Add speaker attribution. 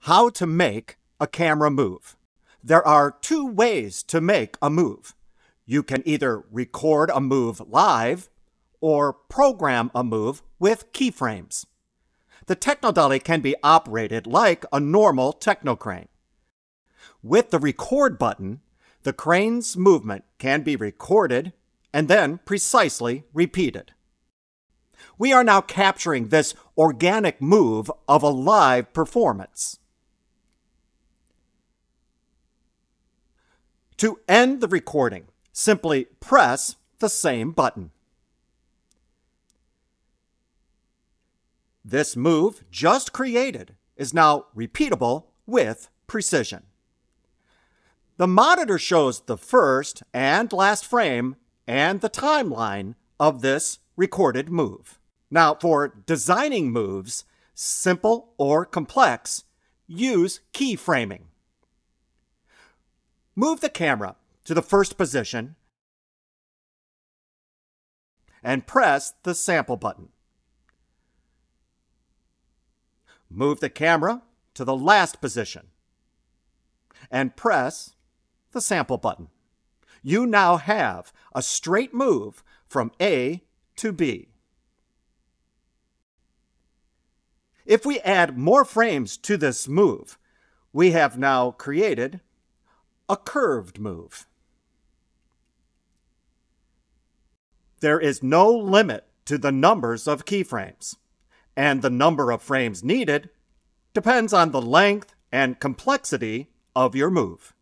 Speaker 1: How to make a camera move. There are two ways to make a move. You can either record a move live or program a move with keyframes. The Technodolly can be operated like a normal technocrane. With the record button, the crane's movement can be recorded and then precisely repeated. We are now capturing this organic move of a live performance. To end the recording, simply press the same button. This move just created is now repeatable with precision. The monitor shows the first and last frame and the timeline of this recorded move. Now, for designing moves, simple or complex, use keyframing. Move the camera to the first position and press the sample button. Move the camera to the last position and press the sample button. You now have a straight move from A to B. If we add more frames to this move, we have now created a curved move. There is no limit to the numbers of keyframes, and the number of frames needed depends on the length and complexity of your move.